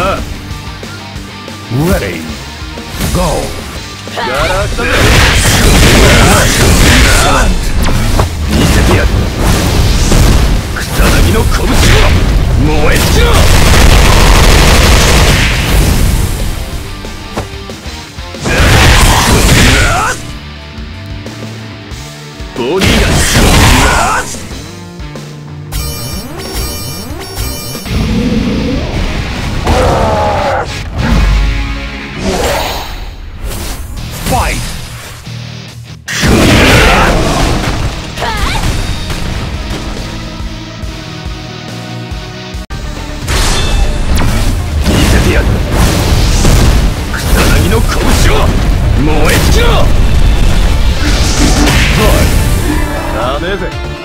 あ Ready. Go. ボディーガン Fight. 燃え尽きろダメぜ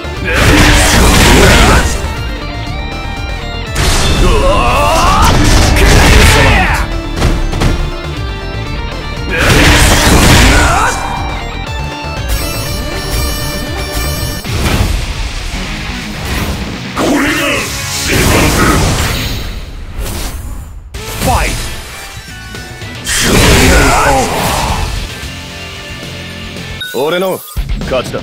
俺の勝ちだ。